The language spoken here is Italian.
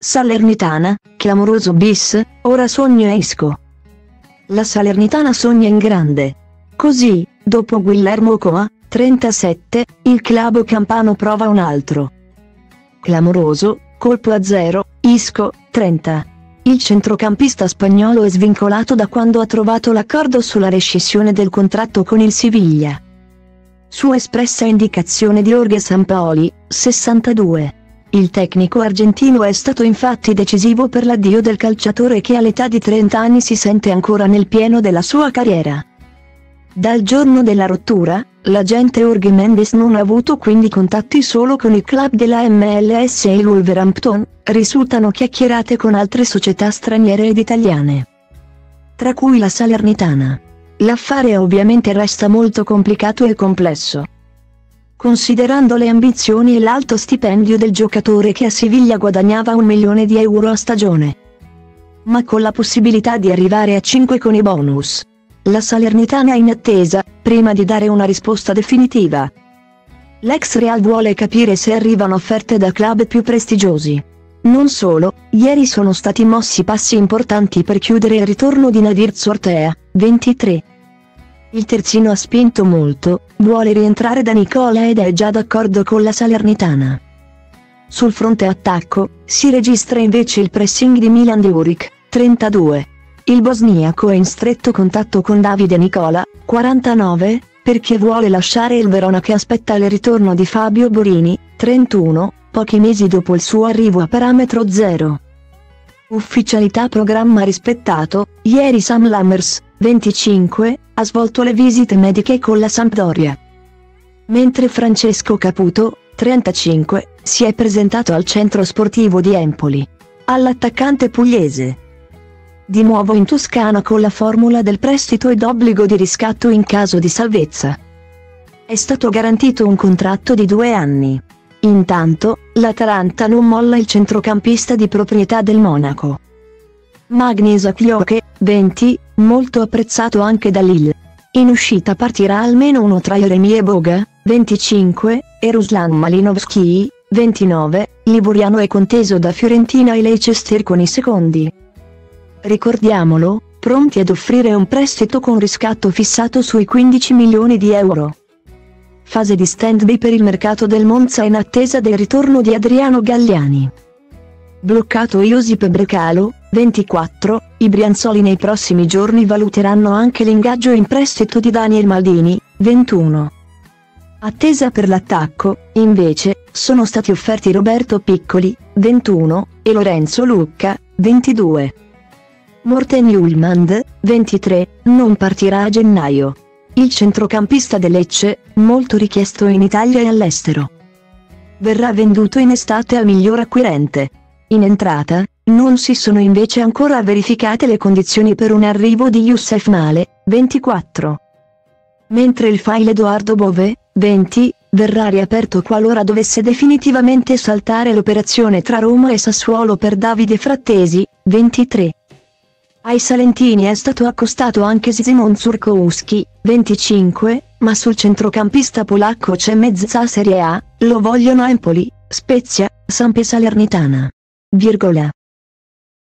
Salernitana, clamoroso bis, ora sogno esco. La Salernitana sogna in grande. Così, dopo Guillermo Coa, 37, il club campano prova un altro. Clamoroso, colpo a zero, Isco, 30. Il centrocampista spagnolo è svincolato da quando ha trovato l'accordo sulla rescissione del contratto con il Siviglia. Su espressa indicazione di Jorge Sampaoli, 62. Il tecnico argentino è stato infatti decisivo per l'addio del calciatore che all'età di 30 anni si sente ancora nel pieno della sua carriera. Dal giorno della rottura, l'agente Jorge Mendes non ha avuto quindi contatti solo con i club della MLS e il Wolverhampton, risultano chiacchierate con altre società straniere ed italiane. Tra cui la Salernitana. L'affare ovviamente resta molto complicato e complesso considerando le ambizioni e l'alto stipendio del giocatore che a Siviglia guadagnava un milione di euro a stagione. Ma con la possibilità di arrivare a 5 con i bonus. La Salernitana è in attesa, prima di dare una risposta definitiva. L'ex Real vuole capire se arrivano offerte da club più prestigiosi. Non solo, ieri sono stati mossi passi importanti per chiudere il ritorno di Nadir Sortea, 23. Il terzino ha spinto molto, vuole rientrare da Nicola ed è già d'accordo con la Salernitana. Sul fronte attacco, si registra invece il pressing di Milan Duric, 32. Il bosniaco è in stretto contatto con Davide Nicola, 49, perché vuole lasciare il Verona che aspetta il ritorno di Fabio Borini, 31, pochi mesi dopo il suo arrivo a parametro 0. Ufficialità programma rispettato, ieri Sam Lammers, 25, ha svolto le visite mediche con la Sampdoria. Mentre Francesco Caputo, 35, si è presentato al centro sportivo di Empoli. All'attaccante pugliese. Di nuovo in Toscana con la formula del prestito ed obbligo di riscatto in caso di salvezza. È stato garantito un contratto di due anni. Intanto, l'Atalanta non molla il centrocampista di proprietà del Monaco. Magnis Akioke, 20, molto apprezzato anche da Lille. In uscita partirà almeno uno tra Jeremie Boga, 25, e Ruslan Malinovski, 29, Liburiano è conteso da Fiorentina e Leicester con i secondi. Ricordiamolo, pronti ad offrire un prestito con riscatto fissato sui 15 milioni di euro. Fase di stand-by per il mercato del Monza in attesa del ritorno di Adriano Galliani. Bloccato Josip Brecalo, 24, i Brianzoli nei prossimi giorni valuteranno anche l'ingaggio in prestito di Daniel Maldini, 21. Attesa per l'attacco, invece, sono stati offerti Roberto Piccoli, 21, e Lorenzo Lucca, 22. Morten Julmand, 23, non partirà a gennaio. Il centrocampista del Lecce, molto richiesto in Italia e all'estero. Verrà venduto in estate al miglior acquirente. In entrata, non si sono invece ancora verificate le condizioni per un arrivo di Youssef Male, 24. Mentre il file Edoardo Bove, 20, verrà riaperto qualora dovesse definitivamente saltare l'operazione tra Roma e Sassuolo per Davide Frattesi, 23. Ai Salentini è stato accostato anche Simon Zurkowski, 25, ma sul centrocampista polacco c'è mezza Serie A, lo vogliono Empoli, Spezia, Samp Salernitana. Virgola.